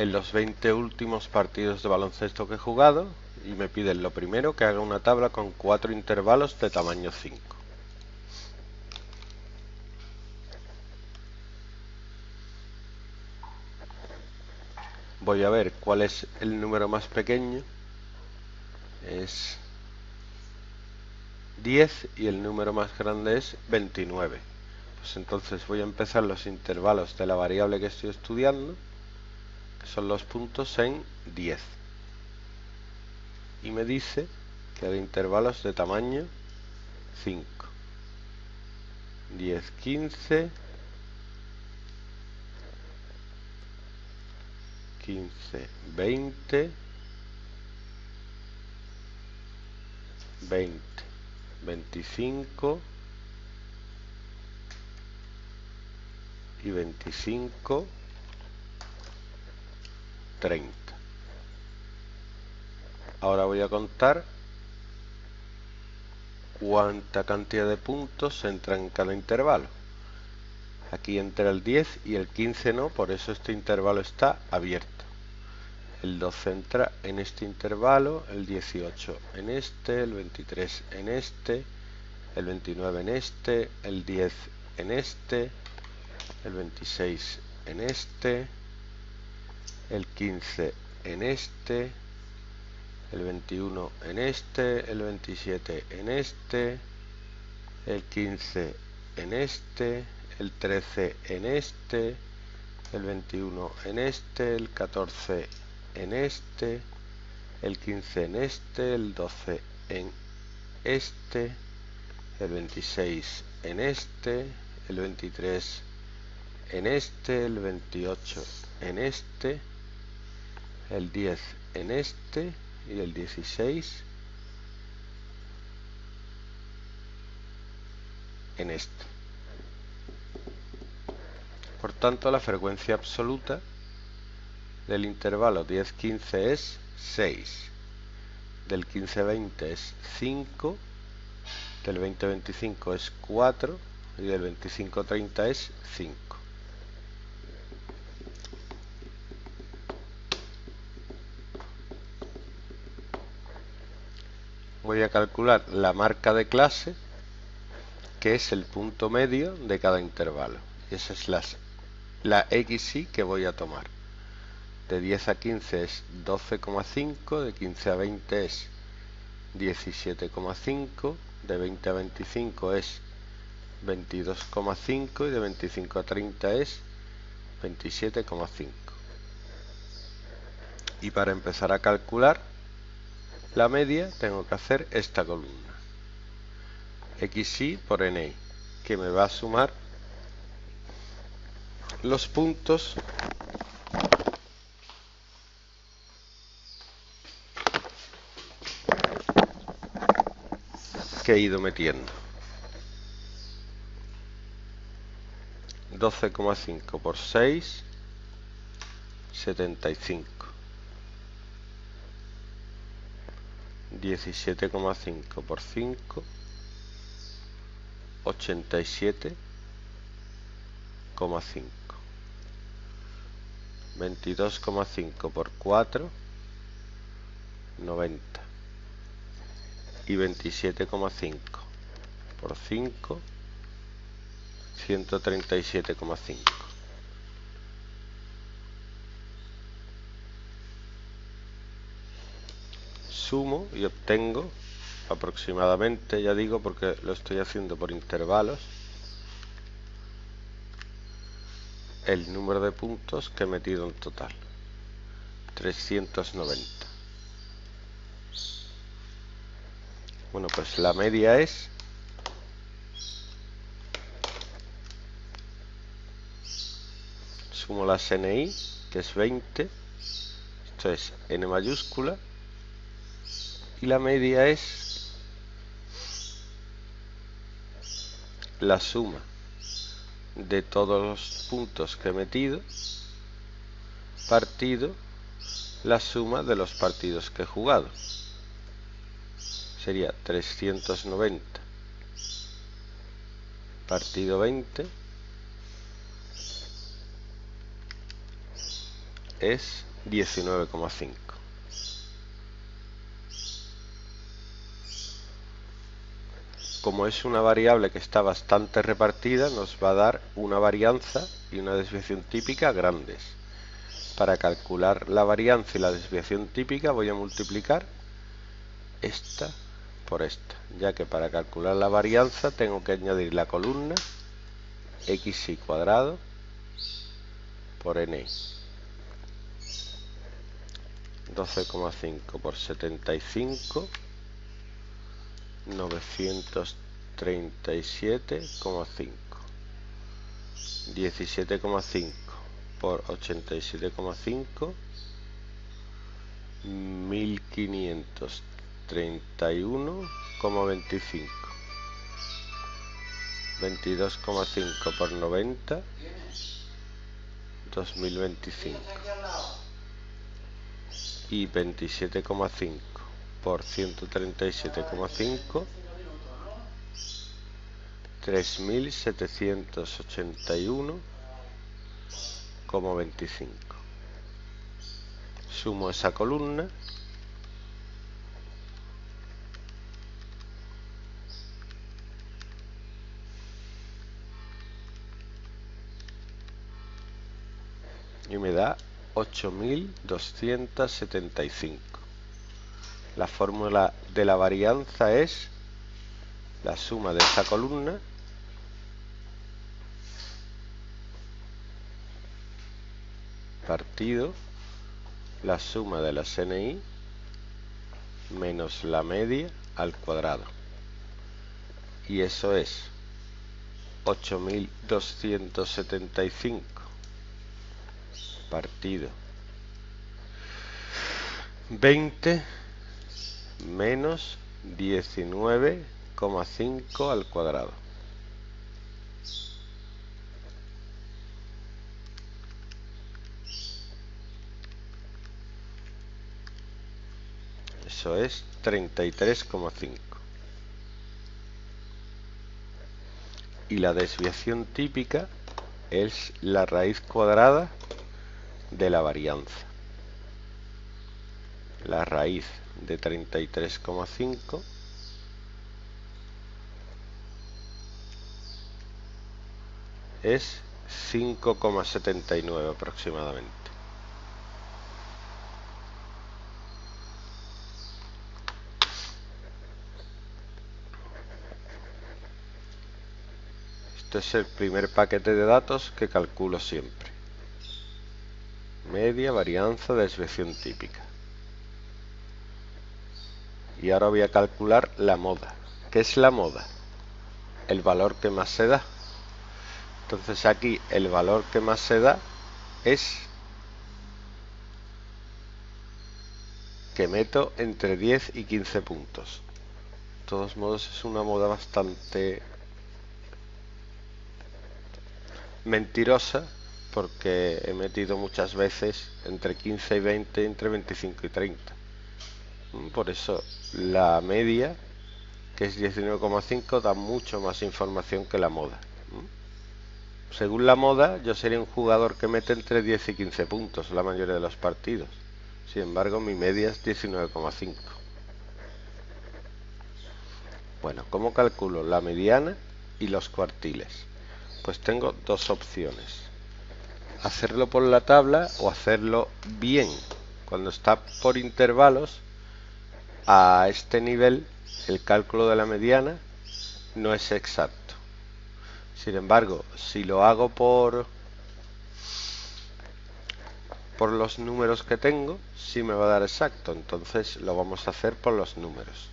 en los 20 últimos partidos de baloncesto que he jugado y me piden lo primero que haga una tabla con cuatro intervalos de tamaño 5. Voy a ver cuál es el número más pequeño. Es 10 y el número más grande es 29. Pues entonces voy a empezar los intervalos de la variable que estoy estudiando, son los puntos en 10 y me dice que hay intervalos de tamaño 5 10 15 15 20 20 25 y 25 30 Ahora voy a contar cuánta cantidad de puntos entra en cada intervalo. Aquí entra el 10 y el 15 no, por eso este intervalo está abierto. El 12 entra en este intervalo, el 18 en este, el 23 en este, el 29 en este, el 10 en este, el 26 en este, el 15 en este, el 21 en este, el 27 en este, el 15 en este, el 13 en este, el 21 en este, el 14 en este, el 15 en este, el 12 en este, el 26 en este, el 23 en este, el 28 en este, el 10 en este, y el 16 en este. Por tanto, la frecuencia absoluta del intervalo 10-15 es 6, del 15-20 es 5, del 20-25 es 4 y del 25-30 es 5. Voy a calcular la marca de clase que es el punto medio de cada intervalo. Y esa es la, la XY que voy a tomar. De 10 a 15 es 12,5 de 15 a 20 es 17,5 de 20 a 25 es 22,5 y de 25 a 30 es 27,5 y para empezar a calcular la media tengo que hacer esta columna. Xy por ni que me va a sumar los puntos que he ido metiendo. 12,5 por 6 75 17,5 por 5 87,5 22,5 por 4 90 y 27,5 por 5 137,5 sumo y obtengo aproximadamente, ya digo porque lo estoy haciendo por intervalos, el número de puntos que he metido en total. 390. Bueno, pues la media es sumo la NI, que es 20, esto es N mayúscula, y la media es la suma de todos los puntos que he metido partido la suma de los partidos que he jugado sería 390 partido 20 es 19,5. Como es una variable que está bastante repartida, nos va a dar una varianza y una desviación típica grandes. Para calcular la varianza y la desviación típica voy a multiplicar esta por esta, ya que para calcular la varianza tengo que añadir la columna xy cuadrado por n 12,5 por 75 937,5 17,5 por 87,5 1531,25 22,5 por 90 2025 y 27,5 por 137,5 3.781,25 sumo esa columna y me da 8275. La fórmula de la varianza es la suma de esa columna partido la suma de la SNI menos la media al cuadrado. Y eso es 8275 partido 20 menos 19,5 al cuadrado. Eso es 33,5. Y la desviación típica es la raíz cuadrada de la varianza. La raíz de 33,5 es 5,79 aproximadamente. Este es el primer paquete de datos que calculo siempre media, varianza, desviación típica. Y ahora voy a calcular la moda. ¿Qué es la moda? El valor que más se da. Entonces aquí el valor que más se da es que meto entre 10 y 15 puntos. De todos modos es una moda bastante mentirosa porque he metido muchas veces entre 15 y 20, entre 25 y 30. Por eso la media, que es 19,5, da mucho más información que la moda. Según la moda, yo sería un jugador que mete entre 10 y 15 puntos la mayoría de los partidos. Sin embargo, mi media es 19,5. Bueno, ¿cómo calculo la mediana y los cuartiles? Pues tengo dos opciones hacerlo por la tabla o hacerlo bien. Cuando está por intervalos, a este nivel, el cálculo de la mediana no es exacto. Sin embargo, si lo hago por por los números que tengo, sí me va a dar exacto. Entonces lo vamos a hacer por los números.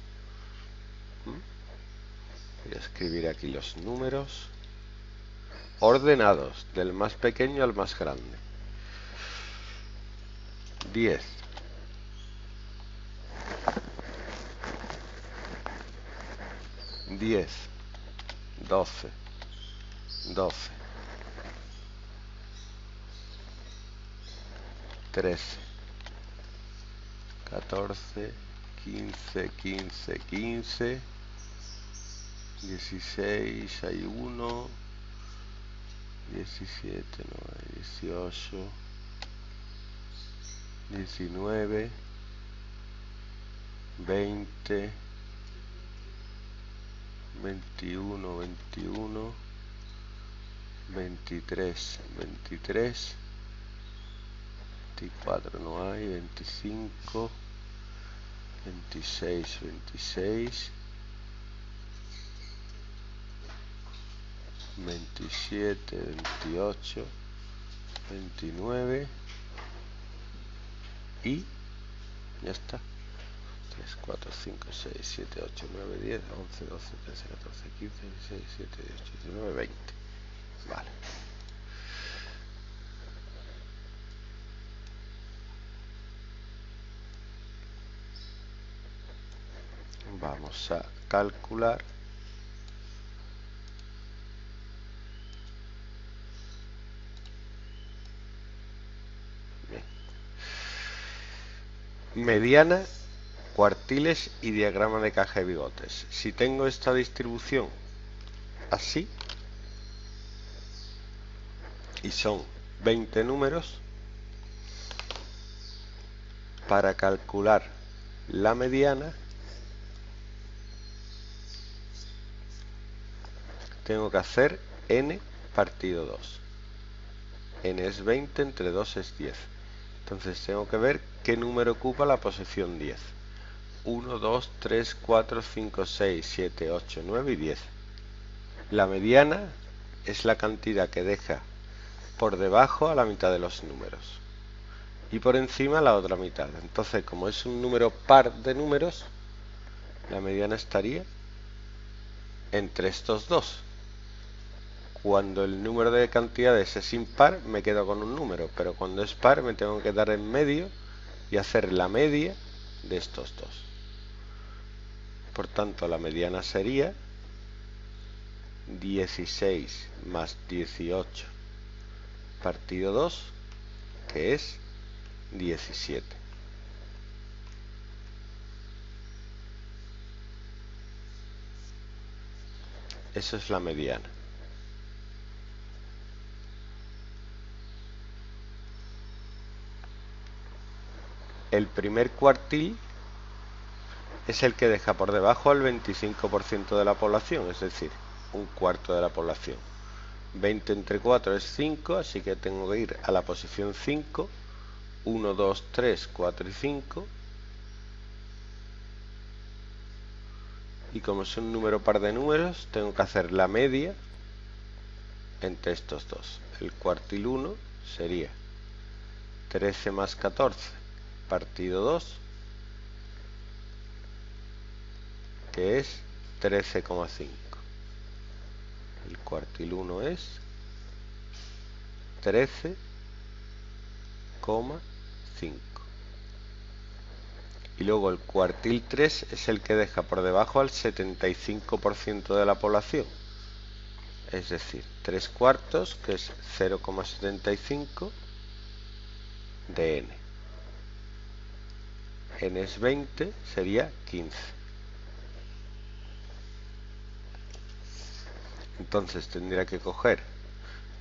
Voy a escribir aquí los números ordenados del más pequeño al más grande 10 10 12 12 13 14 15 15 15 16 hay 1 17, 9, 18, 19, 20, 21, 21, 23, 23, 24 no hay, 25, 26, 26, 27, 28, 29 y ya está. 3, 4, 5, 6, 7, 8, 9, 10, 11, 12, 13, 14, 15, 16, 17, 18, 19, 20. Vale. Vamos a calcular mediana, cuartiles y diagrama de caja de bigotes. Si tengo esta distribución así, y son 20 números, para calcular la mediana, tengo que hacer n partido 2. n es 20, entre 2 es 10. Entonces tengo que ver qué número ocupa la posición 10. 1, 2, 3, 4, 5, 6, 7, 8, 9 y 10. La mediana es la cantidad que deja por debajo a la mitad de los números y por encima la otra mitad. Entonces, como es un número par de números, la mediana estaría entre estos dos. Cuando el número de cantidades es impar, me quedo con un número, pero cuando es par me tengo que dar en medio y hacer la media de estos dos. Por tanto, la mediana sería 16 más 18 partido 2, que es 17. Eso es la mediana. el primer cuartil es el que deja por debajo al 25% de la población, es decir, un cuarto de la población. 20 entre 4 es 5, así que tengo que ir a la posición 5. 1, 2, 3, 4 y 5. Y como es un número par de números, tengo que hacer la media entre estos dos. El cuartil 1 sería 13 más 14 partido 2, que es 13,5. El cuartil 1 es 13,5. Y luego el cuartil 3 es el que deja por debajo al 75% de la población. Es decir, 3 cuartos, que es 0,75 de n n es 20, sería 15. Entonces tendría que coger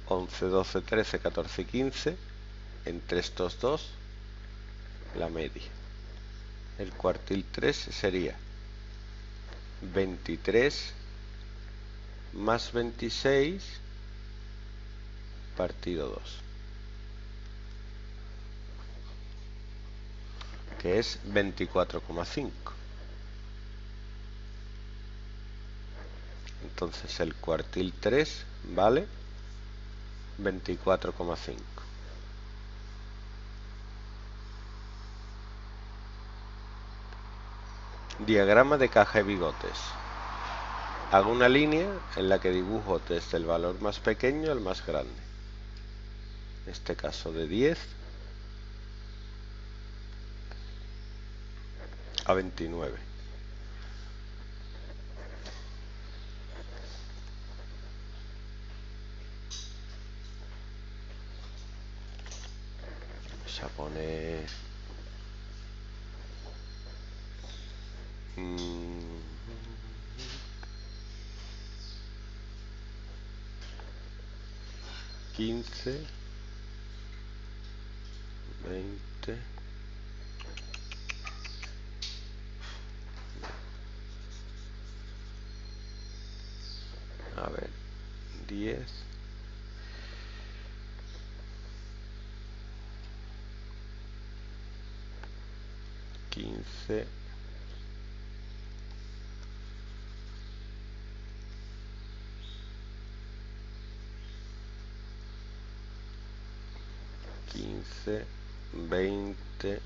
11, 12, 13, 14 y 15 entre estos dos la media. El cuartil 3 sería 23 más 26 partido 2. que es 24,5. Entonces el cuartil 3 vale 24,5. Diagrama de caja de bigotes. Hago una línea en la que dibujo desde el valor más pequeño al más grande. En este caso de 10 a 29. vamos mm, quince veinte a ver diez 15 15 20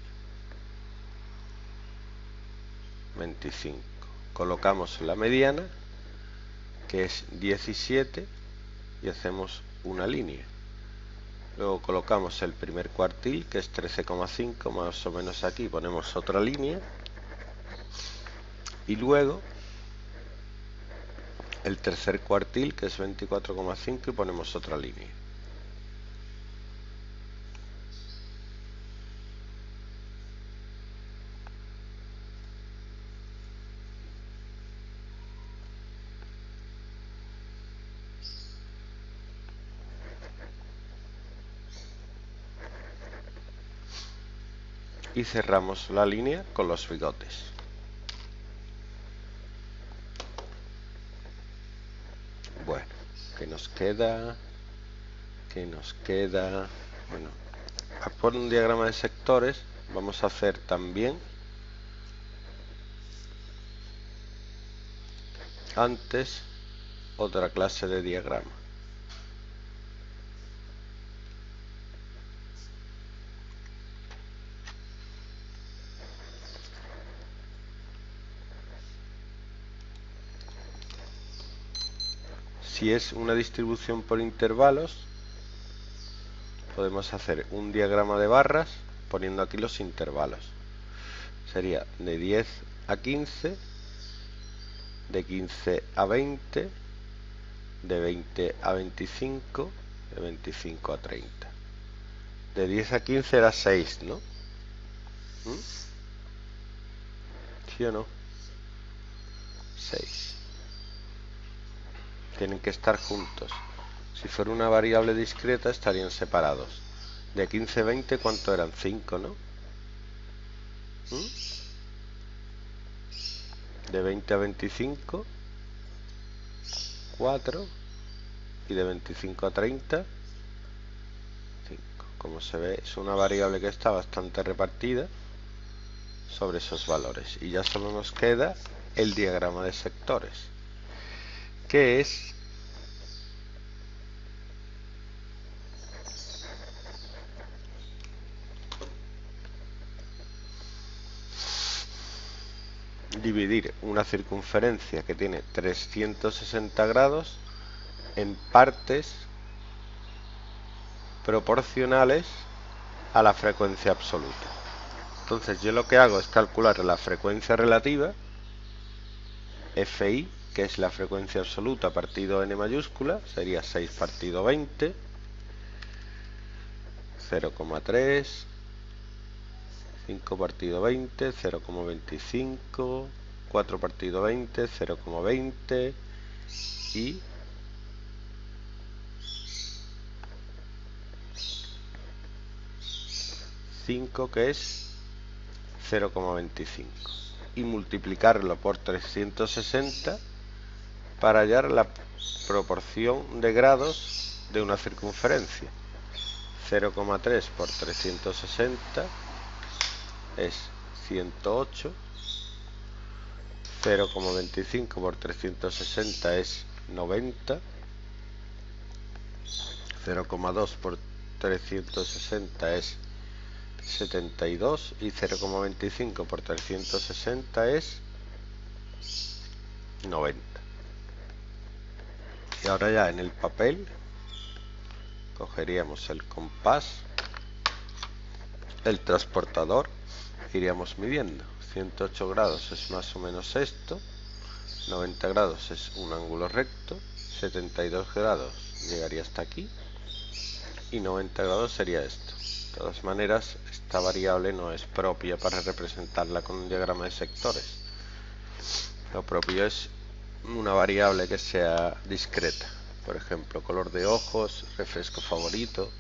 25 colocamos la mediana que es 17 y hacemos una línea luego colocamos el primer cuartil que es 13,5 más o menos aquí ponemos otra línea. Y luego el tercer cuartil que es 24,5 y ponemos otra línea cerramos la línea con los bigotes. Bueno, que nos queda? que nos queda? Bueno, por un diagrama de sectores vamos a hacer también antes otra clase de diagrama. Si es una distribución por intervalos, podemos hacer un diagrama de barras poniendo aquí los intervalos. Sería de 10 a 15, de 15 a 20, de 20 a 25, de 25 a 30. De 10 a 15 era 6, ¿no? ¿Mm? ¿Sí o no? 6 tienen que estar juntos. Si fuera una variable discreta estarían separados. De 15 a 20, ¿cuánto eran? 5, ¿no? ¿Mm? De 20 a 25, 4. Y de 25 a 30, 5. Como se ve, es una variable que está bastante repartida sobre esos valores. Y ya solo nos queda el diagrama de sectores que es dividir una circunferencia que tiene 360 grados en partes proporcionales a la frecuencia absoluta. Entonces yo lo que hago es calcular la frecuencia relativa, FI, que es la frecuencia absoluta partido n mayúscula, sería 6 partido 20, 0,3, 5 partido 20, 0,25, 4 partido 20, 0,20 y que es 0,25 y multiplicarlo por 360 para hallar la proporción de grados de una circunferencia. 0,3 por 360 es 108. 0,25 por 360 es 90. 0,2 por 360 es 72 y 0,25 por 360 es 90 y ahora ya en el papel cogeríamos el compás el transportador iríamos midiendo. 108 grados es más o menos esto 90 grados es un ángulo recto 72 grados llegaría hasta aquí y 90 grados sería esto. De todas maneras esta variable no es propia para representarla con un diagrama de sectores. Lo propio es una variable que sea discreta. Por ejemplo, color de ojos, refresco favorito,